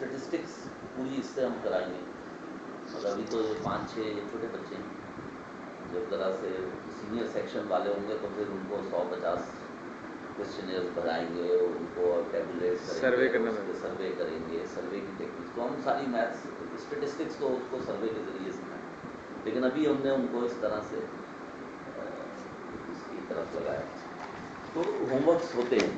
Statistics पूरी इससे हम कराएँगे। मतलब अभी तो ये पाँच छः छोटे बच्चे हैं। जब तरह से सीनियर सेक्शन वाले होंगे तो फिर उनको सौ पचास क्वेश्चन भराएँगे उनको टेबुलेट सर्वे करना सर्वे करेंगे सर्वे की टेक्निक तो हम सारी मैथ्स स्टेटिस्टिक्स तो उसको सर्वे के ज़रिए सिखाएँ लेकिन अभी हमने उनको इस तरह से इसकी तरफ़ लगाया। तो होमवर्क्स होते हैं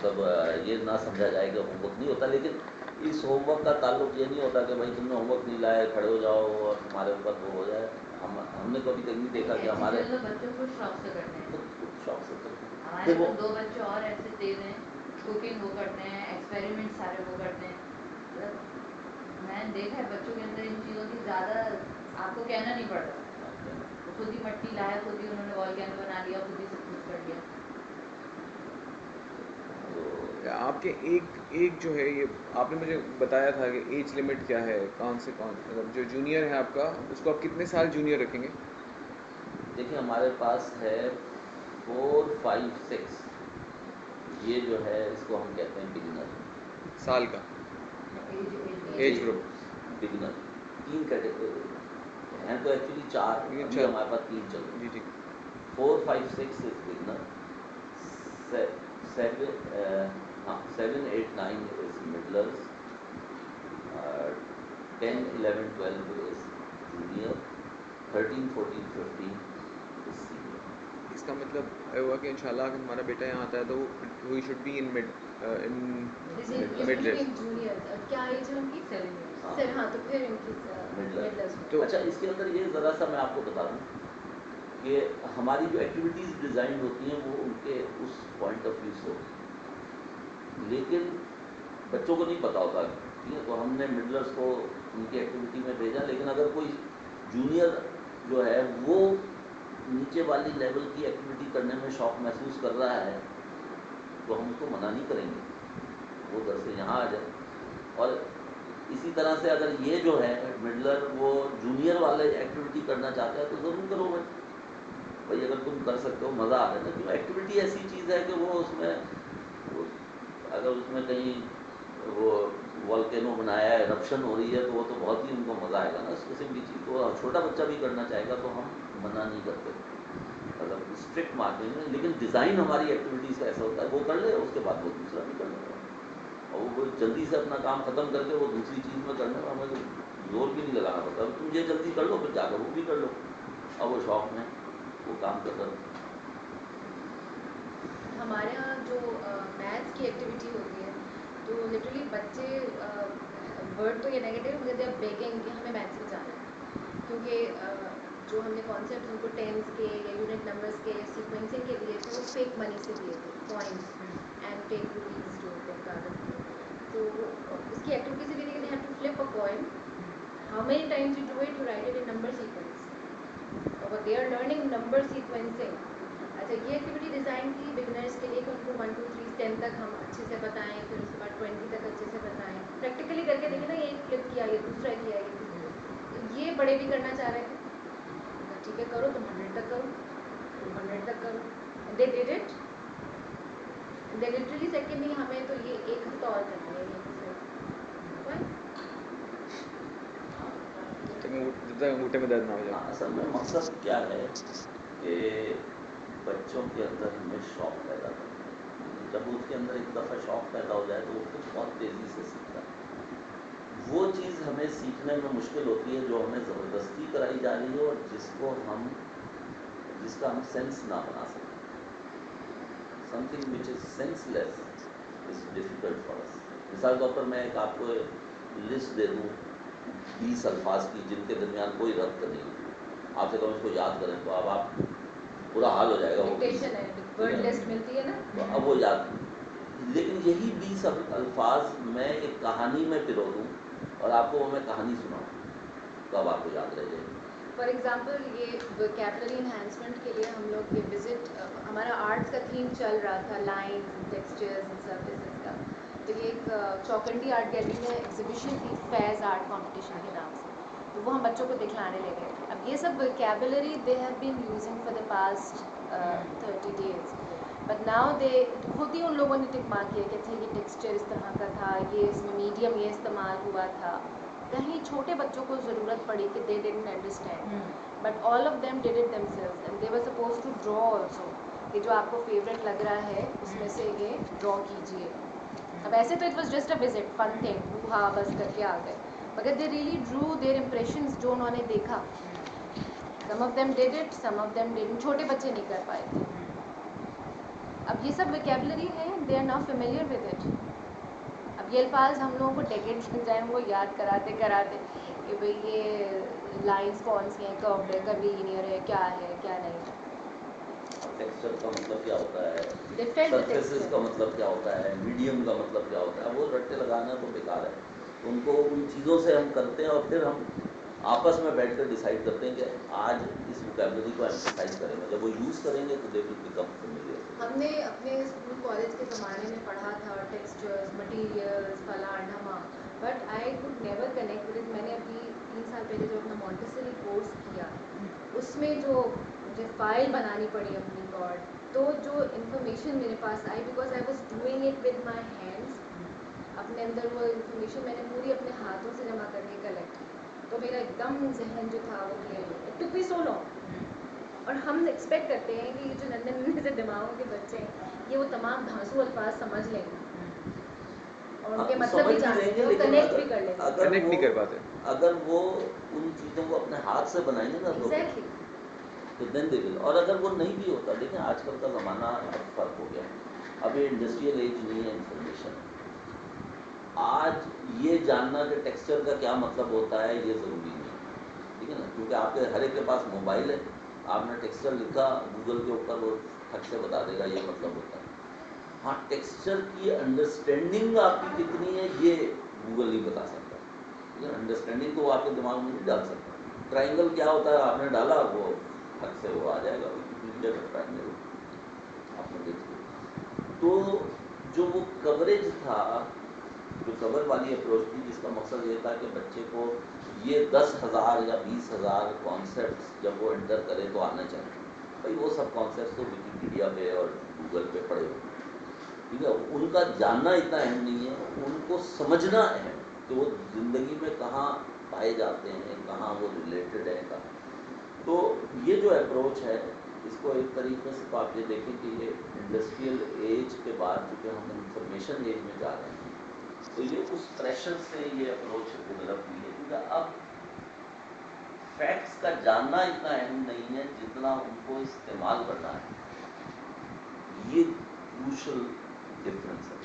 मतलब ये ना समझा जाए कि होमवर्क नहीं होता लेकिन इस होमवर्क का ताल्लुक ये नहीं होता कि भाई तुमने होमवर्क नहीं लाया खड़े हो जाओ और तुम्हारे ऊपर वो हो जाए। हम हमने कभी तक नहीं देखा कि हमारे तो बच्चों को शौक से करते हैं। शौक से करते हैं। तो दो बच्चे और ऐसे हैं कुकिंग वो करते हैं एक्सपेरिमेंट सारे वो करते हैं। मतलब मैंने देखा है बच्चों के अंदर इन चीज़ों की ज़्यादा आपको कहना नहीं पड़ता। तो खुद ही मट्टी लाया खुद ही उन्होंने वॉल कैन बना लिया खुद ही सब कुछ कर लिया। आपके एक एक जो है ये आपने मुझे बताया था कि एज लिमिट क्या है कौन से कौन मतलब जो जूनियर है आपका उसको आप कितने साल जूनियर रखेंगे? देखिए हमारे पास है फोर फाइव सिक्स ये जो है इसको हम कहते हैं बिगिनर साल का? एज ग्रुप बिगिनर तीन कैटेगरी हैं तो एक्चुअली चार. अभी हमारे पास तीन चल जी जी four five six is beginner seven seven eight nine is middlers ten eleven twelve is junior thirteen fourteen fifteen is senior इसका मतलब हुआ कि इंशाल्लाह अगर हमारा बेटा यहाँ आता है तो we should be in mid in mid junior क्या एज है उनकी? सर हाँ तो फिर तो अच्छा इसके अंदर ये ज़रा सा मैं आपको बता दूँ कि हमारी जो एक्टिविटीज़ डिज़ाइन होती हैं वो उनके उस पॉइंट ऑफ़ व्यू से होती हैं। लेकिन बच्चों को नहीं पता होता, ठीक है? तो हमने मिडलर्स को उनकी एक्टिविटी में भेजा, लेकिन अगर कोई जूनियर जो है, वो नीचे वाली लेवल की एक्टिविटी करने में शौक महसूस कर रहा है तो हम उसको मना नहीं करेंगे। वो घर से यहाँ आ जाए। और इसी तरह से अगर ये जो है मिडलर वो जूनियर वाले एक्टिविटी करना चाहते हैं तो ज़रूर करो भाई। भाई, अगर तुम कर सकते हो, मज़ा आ रहा है। एक्टिविटी ऐसी चीज़ है कि वो उसमें अगर उसमें कहीं वो वॉल्केनो बनाया है रप्शन हो रही है तो वो तो बहुत ही उनको मज़ा आएगा ना उस किस्म की चीज़ को। छोटा बच्चा भी करना चाहेगा तो हम मना नहीं करते। मतलब स्ट्रिक्ट मार्किंग में, लेकिन डिज़ाइन हमारी एक्टिविटीज़ का ऐसा होता है, वो कर ले, उसके बाद वो दूसरा भी कर लेगा और वो जल्दी से अपना काम ख़त्म करके वो दूसरी चीज़ में करने में हमें ज़ोर भी नहीं लगाना पड़ता। तुम ये जल्दी कर लो, फिर जाकर वो भी कर लो। और वो शौक में वो काम कर रहे हमारे यहाँ जो मैथ्स की एक्टिविटी होती है तो लिटरली बच्चे वर्ड तो ये नेगेटिव होंगे दे बेगिंग कि हमें मैथ्स में जाना है। क्योंकि जो हमने कॉन्सेप्ट उनको टेंस के या यूनिट नंबर्स के या सीक्वेंसिंग के लिए थे, वो फेक मनी से दिए थे पॉइंट्स एंड टेक रुपीज़ जो होते हैं कागज़ के तो उसकी एक्टिविटी से भी have to flip a coin how many times you do it you write it in number sequence और they are learning number sequencing अच्छा ये एक्टिविटी डिज़ाइन की बिगनर्स के लिए कि उनको वन टू थ्री टेन तक हम अच्छे से बताएँ फिर उसके बाद ट्वेंटी तक अच्छे से बताएँ। प्रैक्टिकली करके देखें ना ये फ्लिप किया ये दूसरा किया ये तो ये बड़े भी करना चाह रहे थे ठीक है करो तुम हंड्रेड तक करो। तुम हंड्रेड तक करो। They did it they literally second नहीं हमें तो ये एक हफ़्ता और करना है ये अंगूठे में दर्द ना हो जाए। असल में मकसद क्या है कि बच्चों के अंदर हमें शौक पैदा करना है। जब उसके अंदर एक दफ़ा शौक पैदा हो जाए तो वो खुद बहुत तेज़ी से सीखता है। वो चीज़ हमें सीखने में मुश्किल होती है जो हमें ज़बरदस्ती कराई जा रही है और जिसको हम, जिसका हम सेंस ना बना सकें। Something which is senseless is difficult for us मिसाल तौर पर मैं एक आपको लिस्ट दे दूँ, बीस अल्फाज की जिनके दरमियान कोई रब्त नहीं आपसे कहूँ इसको याद करें तो अब आप बुरा हाल हो जाएगा वो है ना? तो अब वो याद लेकिन यही बीस अल्फाज मैं एक कहानी में पिरो दूँ और आपको वो मैं कहानी सुनाऊँ तो अब आपको याद रह जाएगी। फॉर एग्ज़ाम्पल ये वोकेबलरी इन्हांसमेंट के लिए हम लोग ये विज़िट हमारा आर्ट्स का थीम चल रहा था लाइन टेक्सचर्स एंड सर्विसेज़ का। तो ये एक चौकंडी आर्ट गैलरी में एग्जीबिशन थी फैज़ आर्ट कंपटीशन के नाम से। तो वो हम बच्चों को दिखलाने लगे अब ये सब vocabulary they have been using for the past thirty days but now they खुद ही उन लोगों ने टिक मार किया कि अच्छा ये टेक्सचर इस तरह का था ये इसमें मीडियम ये इस्तेमाल हुआ था। कहीं छोटे बच्चों को ज़रूरत पड़ी कि they didn't understand but all of them did it themselves and they were suppose to draw also कि जो आपको फेवरेट लग रहा है उसमें से ये ड्रॉ कीजिए। अब ऐसे तो it was just a visit fun thing हाँ बस करके आ गए। मगर they really drew their impressions जो उन्होंने देखा। Some of them did it some of them didn't छोटे बच्चे नहीं कर पाए थे। अब ये सब वोकेबलरी है they are not familiar with it अब ये अल्फाज हम लोगों को डेकेड्स में जाए वो याद कराते कराते कि भाई ये लाइंस कौन सी हैं कर्व्ड है कर्वीलिनियर है क्या है क्या नहीं है। टेक्सचर का मतलब क्या होता है? सरफेसेस का मतलब क्या होता है? मीडियम का मतलब क्या होता है? वो रट्टे लगाना तो बेकार है। उनको उन चीज़ों से हम करते हैं और फिर हम आपस में बैठ कर डिसाइड करते हैं कि आज इस वोकेबलरी को एम्फसाइज करेंगे। जब वो यूज़ करेंगे तो दे विल बिकम फेमिलियर हमने अपने स्कूल कॉलेज के ज़माने में पढ़ा था टेक्सचर्स मटेरियल्स फलान ढमा but I could never connect with मैंने अभी तीन साल पहले जो अपना मॉन्टेसरी कोर्स किया, उसमें जो मुझे फ़ाइल बनानी पड़ी अपनी गॉड तो जो इन्फॉर्मेशन मेरे पास आई because I was doing it with my hands अपने अंदर वो इन्फॉर्मेशन मैंने पूरी अपने हाथों से जमा करके कलेक्ट की। तो मेरा एकदम जहन जो था वो क्लियर हो गया। टू बी सो लॉन्ग और हम एक्सपेक्ट करते हैं कि ये जो नन्हे नन्हे से दिमागों के बच्चे हैं ये वो तमाम धांसू अल्फाज समझ लेंगे और उनके हाँ, मतलब भी जान लेंगे, कनेक्ट भी कर लेंगे। अगर कनेक्ट नहीं वो- कर पाते अगर वो उन चीज़ों को अपने हाथ से बनाएँगे ना तो एग्जैक्टली तो देन दे विल और अगर वो नहीं भी होता देखिए आजकल का ज़माना फ़र्क हो गया। अब ये इंडस्ट्रियल एज नहीं है आज ये जानना कि टेक्सचर का क्या मतलब होता है, ये ज़रूरी नहीं ठीक है ना? क्योंकि आपके हर एक के पास मोबाइल है। आपने टेक्सचर लिखा गूगल के ऊपर वो ठक से बता देगा, ये मतलब होता है। हाँ टेक्सचर की अंडरस्टैंडिंग आपकी कितनी है, ये गूगल नहीं बता सकता। ठीक है? अंडरस्टैंडिंग तो आपके दिमाग में नहीं डाल सकता। ट्राइंगल क्या होता है? आपने डाला, वो ठक से वो आ जाएगा। ट्राइंगल आपने देख तो जो वो कवरेज था जो कवर वाली अप्रोच थी, जिसका मकसद ये था कि बच्चे को ये दस हज़ार या बीस हज़ार कॉन्सेप्ट जब वो एंटर करे तो आना चाहिए। भाई, वो सब कॉन्सेप्ट तो विकीपीडिया पे और गूगल पे पड़े हुए ठीक है? उनका जानना इतना अहम नहीं है, उनको समझना अहम। कि वो ज़िंदगी में कहाँ पाए जाते हैं, कहाँ वो रिलेटेड है, कहाँ? तो ये जो अप्रोच है, इसको एक तरीके से तो आप ये देखें कि ये इंडस्ट्रियल एज के बाद चूँकि हम इंफॉर्मेशन एज में जा रहे हैं तो ये उस प्रेशर से ये अप्रोच डेवलप हुई है, क्योंकि अब फैक्ट्स का जानना इतना अहम नहीं है जितना उनको इस्तेमाल करना है। ये क्रूशल डिफरेंस है।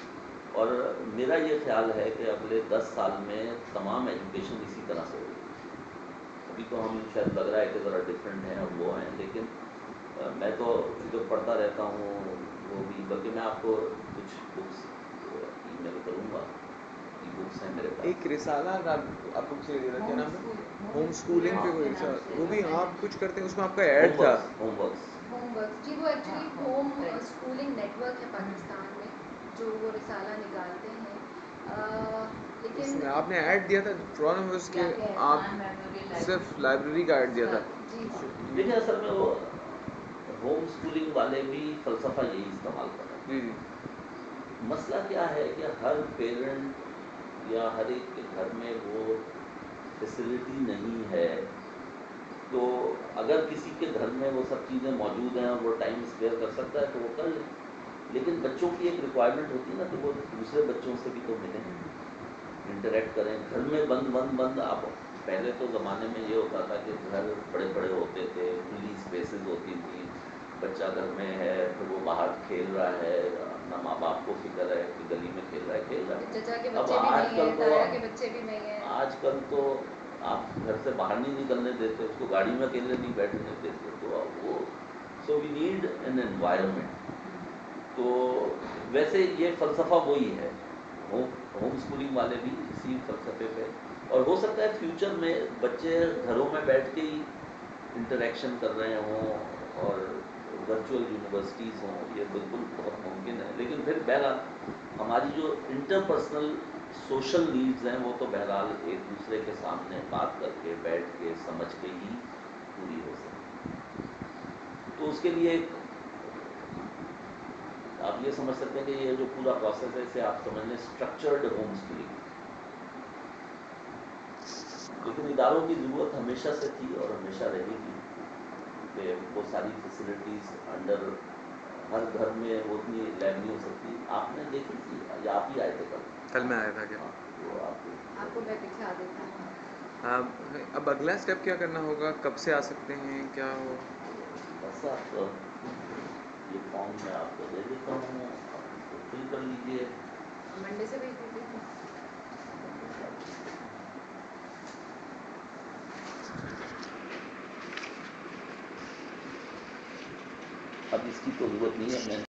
और मेरा ये ख्याल है कि अगले दस साल में तमाम एजुकेशन इसी तरह से होगी। अभी तो हम शायद लग रहा है कि ज़रा डिफरेंट हैं और वो हैं, लेकिन मैं तो जो पढ़ता रहता हूँ, वो भी, बल्कि मैं आपको कुछ बुक्स करूँगा ई मेरे पास एक रिसाला आप, आपको किसी ने दिया क्या नाम है? होम स्कूलिंग पे कोई रिसाला। वो भी आप कुछ करते हैं उसमें आपका ऐड था। होमवर्क्स होमवर्क जी वो एक्चुअली हाँ, होम स्कूलिंग नेटवर्क है पाकिस्तान में जो वो रिसाला निकालते हैं। लेकिन आपने ऐड दिया था प्रॉब्लम है उसके आप सिर्फ़ लाइब्रेरी का ऐड दिया था। देखिए असल में वो होम स्कूलिंग वाले भी फलसफा यही इस्तेमाल कर रहे हैं। मसला क्या है कि हर पेरेंट या हर एक के घर में वो फैसिलिटी नहीं है तो अगर किसी के घर में वो सब चीज़ें मौजूद हैं और वो टाइम स्पेयर कर सकता है तो वो कर ले। लेकिन बच्चों की एक रिक्वायरमेंट होती है ना कि वो दूसरे बच्चों से भी तो मिलें इंटरेक्ट करें। घर में बंद बंद बंद। आप, पहले तो ज़माने में ये होता था कि घर बड़े बड़े होते थे, खुली स्पेसेस होती थी। बच्चा घर में है, फिर वो बाहर खेल रहा है। अपना माँ बाप को फ़िक्र है कि गली में खेल रहा है खेल रहा है। अब बच्चे भी नहीं आजकल है तो- आजकल तो आप घर से बाहर नहीं निकलने देते उसको गाड़ी में अकेले नहीं बैठने देते तो वो so we need an environment तो वैसे ये फलसफा वही है। होम स्कूलिंग वाले भी इसी फलसफे पे। और हो सकता है फ्यूचर में बच्चे घरों में बैठ के ही इंटरेक्शन कर रहे हों और वर्चुअल यूनिवर्सिटीज़ हों ये बिल्कुल बहुत है फिर बहरहाल, हमारी जो इंटरपर्सनल सोशल नीड्स हैं, वो तो बहरहाल एक दूसरे के सामने बात करके, बैठ के, समझ के ही पूरी हो सकती तो उसके लिए आप ये समझ सकते हैं कि ये जो पूरा प्रोसेस है, इसे आप समझ लें स्ट्रक्चर्ड होम स्कूलिंग लेकिन इदारों की ज़रूरत हमेशा से थी और हमेशा रहेगी कि वो सारी फैसिलिटीज़ अंडर हर घर में वो उतनी लैब नहीं हो सकती आपने देखी थी? या आप ही आए थे कल? कल मैं आया था क्या? हाँ, आपको मैं दिखा देती हूँ। हाँ, अब अगला स्टेप क्या करना होगा? कब से आ सकते हैं? क्या हो? बस आप ये फॉर्म मैं आपको दे देता हूँ। आप फिल कर लीजिए। मंडे से भेज दीजिए अब इसकी तो ज़रूरत नहीं है मैं